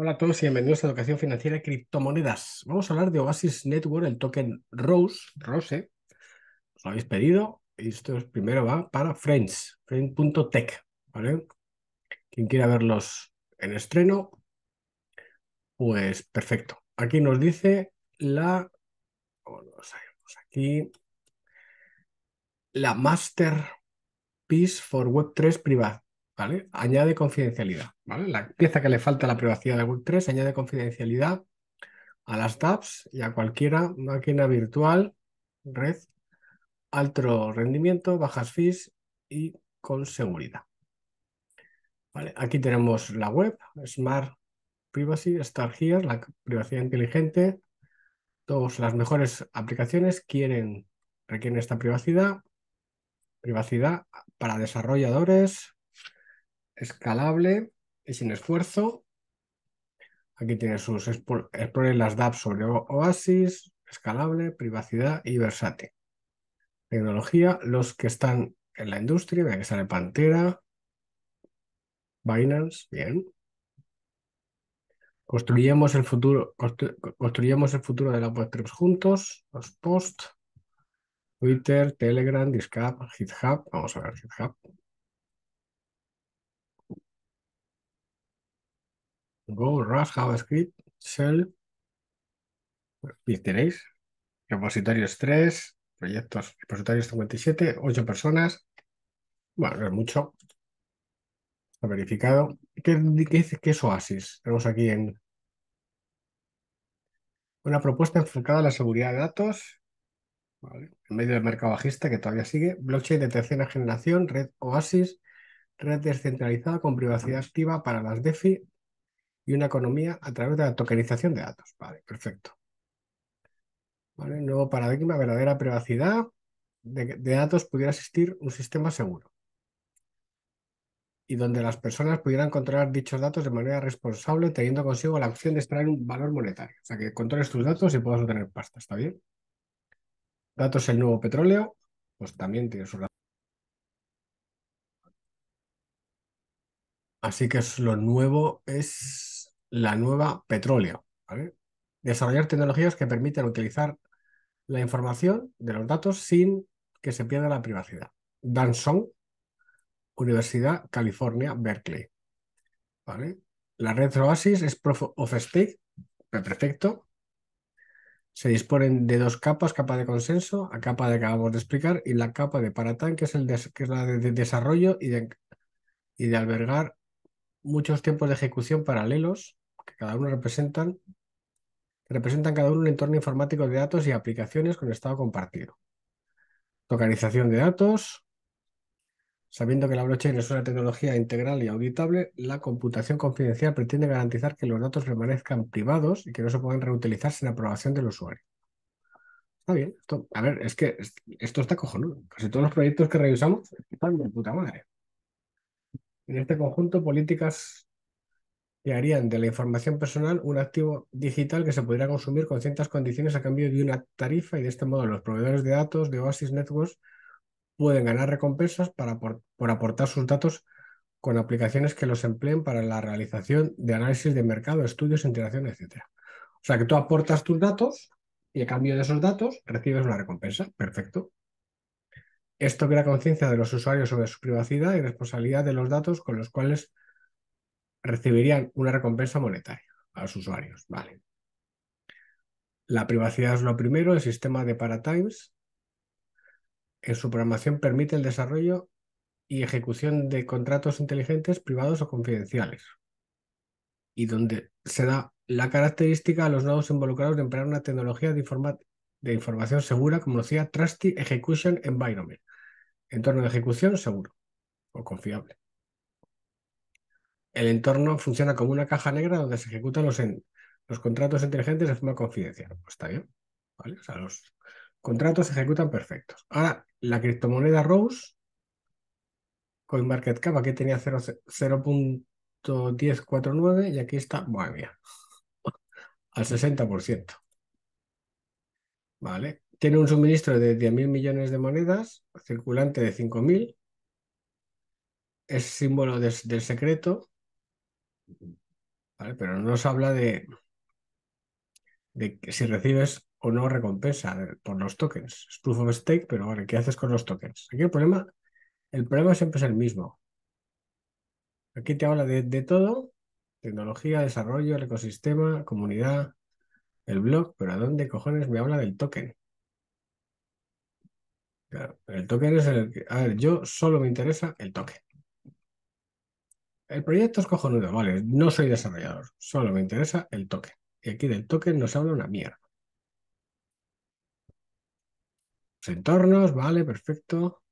Hola a todos y bienvenidos a Educación Financiera y Criptomonedas. Vamos a hablar de Oasis Network, el token Rose, Rose. Os lo habéis pedido y esto primero va para Friends, friends.tech, ¿vale? Quien quiera verlos en estreno, pues perfecto. Aquí nos dice la, aquí, la Masterpiece for Web3 Privat. Añade confidencialidad. La pieza que le falta a la privacidad de Web3 añade confidencialidad a las tabs y a cualquiera máquina virtual, red, alto rendimiento, bajas fees y con seguridad. Aquí tenemos la web, Smart Privacy, Start Here, la privacidad inteligente. Todas las mejores aplicaciones quieren, requieren esta privacidad. Privacidad para desarrolladores, escalable y sin esfuerzo. Aquí tiene sus explore las dApps sobre Oasis, escalable, privacidad y versátil. Tecnología, los que están en la industria, vean que sale Pantera, Binance, bien. Construyemos el futuro, construyemos el futuro de la Web3 juntos, los post, Twitter, Telegram, Discord, GitHub, vamos a ver GitHub. Go, Rust, JavaScript, Shell. Tenéis repositorios 3, proyectos, repositorios 57, 8 personas. Bueno, no es mucho. Está verificado. ¿Qué, qué, es Oasis? Tenemos aquí en una propuesta enfocada a la seguridad de datos, en medio del mercado bajista que todavía sigue, blockchain de tercera generación, red Oasis, red descentralizada con privacidad activa para las DeFi y una economía a través de la tokenización de datos. Vale, perfecto. Vale, nuevo paradigma, verdadera privacidad de, datos pudiera existir un sistema seguro y donde las personas pudieran controlar dichos datos de manera responsable, teniendo consigo la opción de extraer un valor monetario. O sea, que controles tus datos y puedas obtener pasta, ¿está bien? Datos el nuevo petróleo, pues también tiene su Así que es lo nuevo es la nueva petróleo. Desarrollar tecnologías que permitan utilizar la información de los datos sin que se pierda la privacidad. Danson, Universidad California, Berkeley. ¿Vale? La red Oasis es Proof of Stake, perfecto. Se disponen de dos capas, capa de consenso, a capa de que acabamos de explicar, y la capa de Paratán, que es, el que es la de, desarrollo y de, y de albergar muchos tiempos de ejecución paralelos que cada uno representan, representan cada uno un entorno informático de datos y aplicaciones con estado compartido. Localización de datos. Sabiendo que la blockchain es una tecnología integral y auditable, la computación confidencial pretende garantizar que los datos permanezcan privados y que no se puedan reutilizar sin aprobación del usuario. Está bien. a ver, es que esto está cojonudo. Casi todos los proyectos que revisamos están de puta madre. En este conjunto, políticas que harían de la información personal un activo digital que se pudiera consumir con ciertas condiciones a cambio de una tarifa y de este modo los proveedores de datos de Oasis Networks pueden ganar recompensas para por, aportar sus datos con aplicaciones que los empleen para la realización de análisis de mercado, estudios, interacción, etc. O sea que tú aportas tus datos y a cambio de esos datos recibes una recompensa. Perfecto. Esto crea conciencia de los usuarios sobre su privacidad y responsabilidad de los datos con los cuales recibirían una recompensa monetaria a los usuarios. Vale. La privacidad es lo primero, el sistema de Paratimes en su programación permite el desarrollo y ejecución de contratos inteligentes privados o confidenciales y donde se da la característica a los nodos involucrados de emplear una tecnología de, información segura como decía Trusty Execution Environment, entorno de ejecución seguro o confiable el entorno funciona como una caja negra donde se ejecutan los, contratos inteligentes de forma confidencial. Pues está bien. los contratos se ejecutan perfectos. Ahora, la criptomoneda Rose, CoinMarketCap, aquí tenía 0.1049 y aquí está, madre mía, al 60%. ¿Vale? Tiene un suministro de 10.000 millones de monedas, circulante de 5.000, es símbolo del secreto Pero no nos habla de, de si recibes o no recompensa por los tokens. Es proof of stake, pero vale, ¿qué haces con los tokens? Aquí el problema, el problema siempre es el mismo. Aquí te habla de, de todo, tecnología, desarrollo, el ecosistema, comunidad, el blog, pero ¿a dónde cojones me habla del token? El token es el. A ver, yo solo me interesa el token. El proyecto es cojonudo, vale, no soy desarrollador, solo me interesa el token. Y aquí del token nos habla una mierda. Los entornos, vale, perfecto.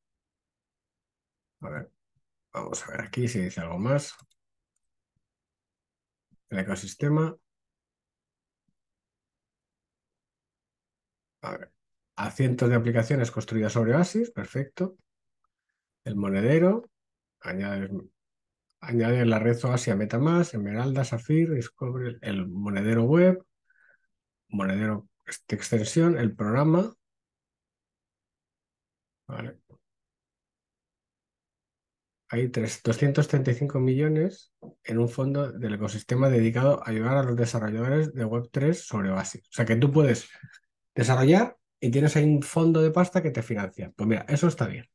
A ver, vamos a ver aquí si dice algo más. El ecosistema. A ver, a cientos de aplicaciones construidas sobre Oasis, perfecto. El monedero, añades, añade la red Oasis a MetaMask, Esmeralda, Safir, Discover el monedero web, monedero de extensión, el programa. Vale. Hay 235 millones en un fondo del ecosistema dedicado a ayudar a los desarrolladores de Web3 sobre Oasis. O sea que tú puedes desarrollar y tienes ahí un fondo de pasta que te financia. Pues mira, eso está bien.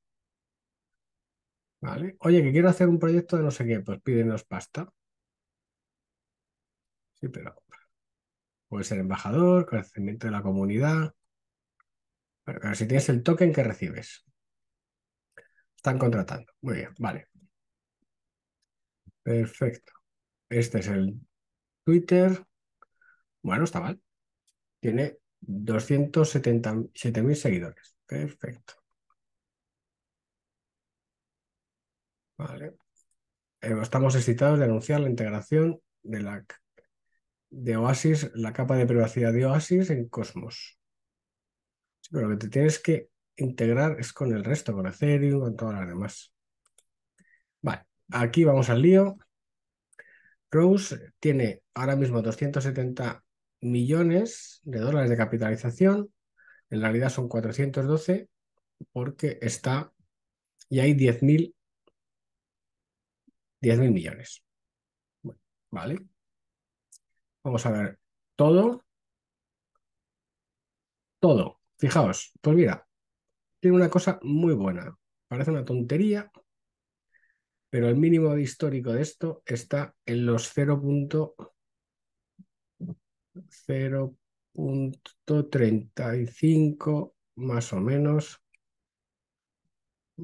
Oye, que quiero hacer un proyecto de no sé qué, pues pídenos pasta. Sí, pero puede ser embajador, crecimiento de la comunidad. Pero, si tienes el token que recibes. Están contratando. Muy bien, vale. Perfecto. Este es el Twitter. Bueno, está mal. Tiene 277.000 seguidores. Perfecto. Eh, estamos excitados de anunciar la integración de, la, de Oasis, la capa de privacidad de Oasis en Cosmos. lo que te tienes que integrar es con el resto, con Ethereum, con todas las demás. Vale, aquí vamos al lío. Rose tiene ahora mismo 270 millones de dólares de capitalización. En realidad son 412 porque está y hay 10.000 10.000 millones. vale. Vamos a ver todo. Todo. Fijaos, pues mira, tiene una cosa muy buena. Parece una tontería, pero el mínimo histórico de esto está en los 0.35 más o menos.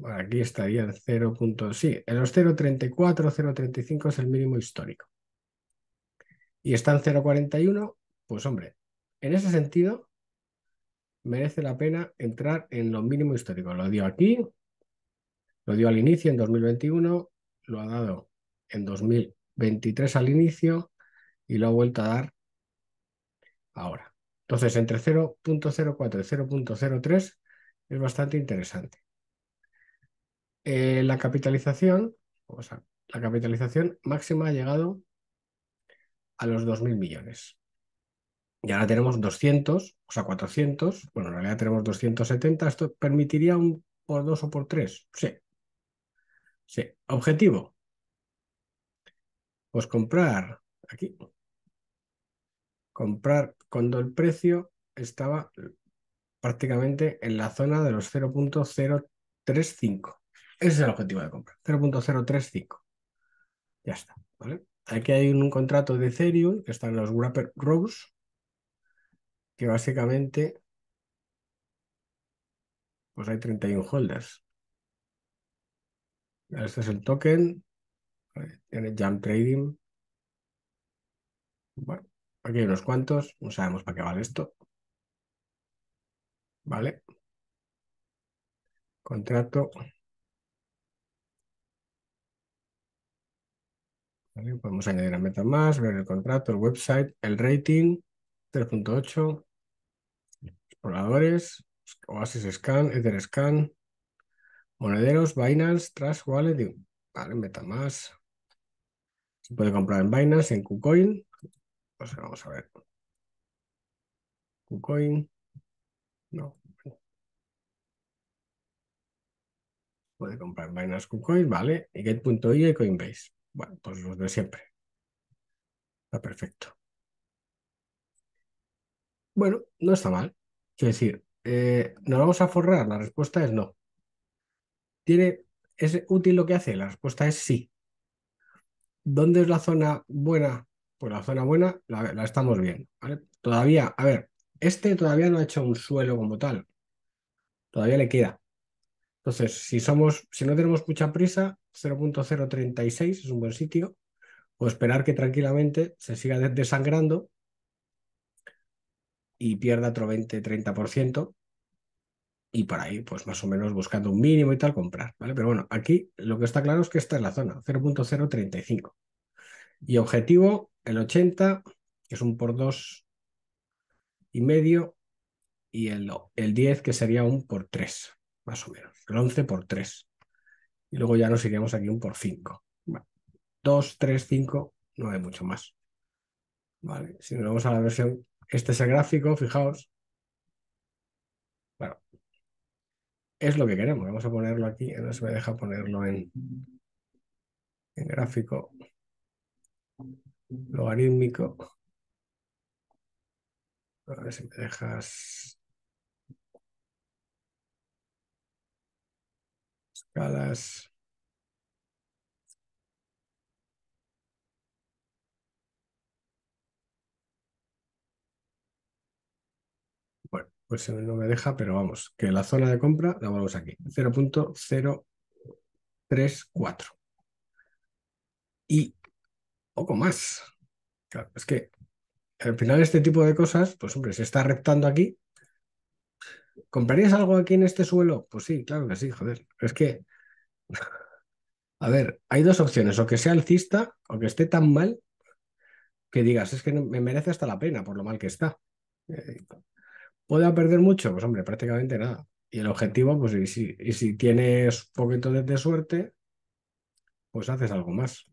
Aquí estaría en 0. Sí, en los 0.34, 0.35 es el mínimo histórico. Y está en 0.41, pues hombre, en ese sentido merece la pena entrar en lo mínimo histórico. Lo dio aquí, lo dio al inicio en 2021, lo ha dado en 2023 al inicio y lo ha vuelto a dar ahora. Entonces, entre 0.04 y 0.03 es bastante interesante. Eh, la capitalización, o sea, la capitalización máxima ha llegado a los 2.000 millones. Y ahora tenemos 200, o sea, 400. Bueno, en realidad tenemos 270. ¿Esto permitiría un por dos o por tres? Sí. Sí. Objetivo. Pues comprar aquí. Comprar cuando el precio estaba prácticamente en la zona de los 0.035. Ese es el objetivo de compra, 0.035. Ya está, ¿vale? Aquí hay un, contrato de Ethereum que está en los Wrapper Rose, que básicamente pues hay 31 holders. Este es el token, tiene Jump Trading. Bueno, aquí hay unos cuantos, no sabemos para qué vale esto. ¿Vale? Contrato Podemos añadir a MetaMask, ver el contrato, el website, el rating, 3.8, exploradores, Oasis Scan, Etherscan, monederos, Binance, Trust Wallet, vale, MetaMask. Se puede comprar en Binance, en KuCoin. Vamos a ver. KuCoin. No. Puede comprar en Binance KuCoin, vale. Y Get.io y Coinbase. Bueno, pues los de siempre. Está perfecto. Bueno, no está mal. Quiero decir, eh, ¿nos vamos a forrar? La respuesta es no. ¿Tiene, ¿Es útil lo que hace? La respuesta es sí. ¿Dónde es la zona buena? Pues la zona buena la, estamos viendo. Todavía, a ver, este todavía no ha hecho un suelo como tal. Todavía le queda. Entonces, si somos, si no tenemos mucha prisa, 0.036 es un buen sitio, o esperar que tranquilamente se siga desangrando y pierda otro 20-30% y por ahí, pues más o menos buscando un mínimo y tal, comprar, ¿vale? Pero bueno, aquí lo que está claro es que esta es la zona, 0.035. Y objetivo, el 80, que es un por 2 y medio, y el, el 10, que sería un por 3, más o menos. El 11 por 3. Y luego ya nos iríamos aquí un por 5. 2, 3, 5, no hay mucho más. Vale, si nos vamos a la versión, este es el gráfico, fijaos. Bueno, es lo que queremos. Vamos a ponerlo aquí, no se me deja ponerlo en, en gráfico logarítmico. A ver si me dejas escalas. Bueno, pues no me deja, pero vamos, que la zona de compra la vamos aquí, 0.034. Y poco más. Es que al final este tipo de cosas, pues hombre, se está reptando aquí. ¿Comprarías algo aquí en este suelo? Pues sí, claro que sí, joder. Es que, a ver, hay dos opciones, o que sea alcista o que esté tan mal que digas, es que me merece hasta la pena por lo mal que está. Eh, ¿Puede perder mucho? Pues hombre, prácticamente nada. Y el objetivo, pues y si, y si tienes un poquito de suerte, pues haces algo más.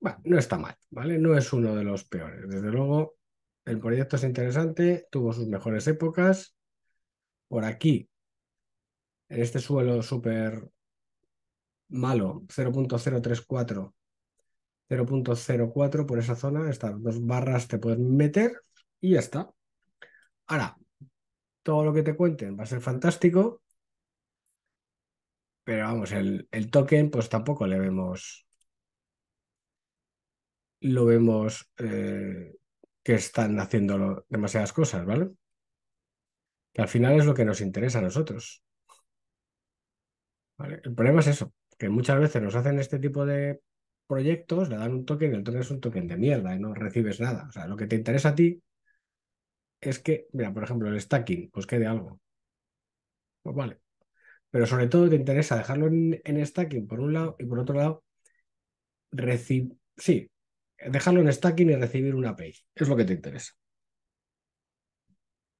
Bueno, no está mal, ¿vale? No es uno de los peores. Desde luego, el proyecto es interesante, tuvo sus mejores épocas. Por aquí, en este suelo súper malo, 0.034, 0.04 por esa zona, estas dos barras te pueden meter y ya está. Ahora, todo lo que te cuenten va a ser fantástico, pero vamos, el, el token pues tampoco le vemos lo vemos eh, que están haciendo demasiadas cosas, ¿vale? Que al final es lo que nos interesa a nosotros. El problema es eso, que muchas veces nos hacen este tipo de proyectos, le dan un token y el token es un token de mierda y no recibes nada. O sea, lo que te interesa a ti es que, mira, por ejemplo, el stacking, pues quede algo. Pues vale. Pero sobre todo te interesa dejarlo en, en stacking por un lado y por otro lado, recibir, sí, dejarlo en stacking y recibir una API. Es lo que te interesa.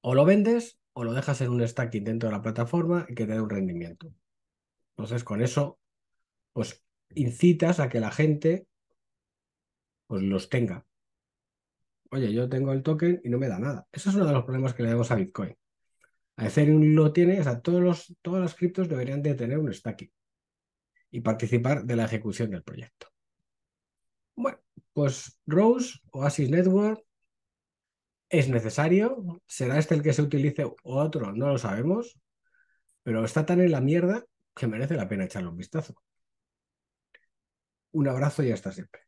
O lo vendes o lo dejas en un stacking dentro de la plataforma y que te dé un rendimiento. Entonces, con eso, pues incitas a que la gente pues los tenga. Oye, yo tengo el token y no me da nada. Ese es uno de los problemas que le damos a Bitcoin. A Ethereum lo tiene, o sea, todos los, todas las criptos deberían de tener un stacking y participar de la ejecución del proyecto. Bueno, pues Rose, Oasis Network, es necesario. ¿Será este el que se utilice o otro? No lo sabemos. Pero está tan en la mierda que merece la pena echarle un vistazo. Un abrazo y hasta siempre.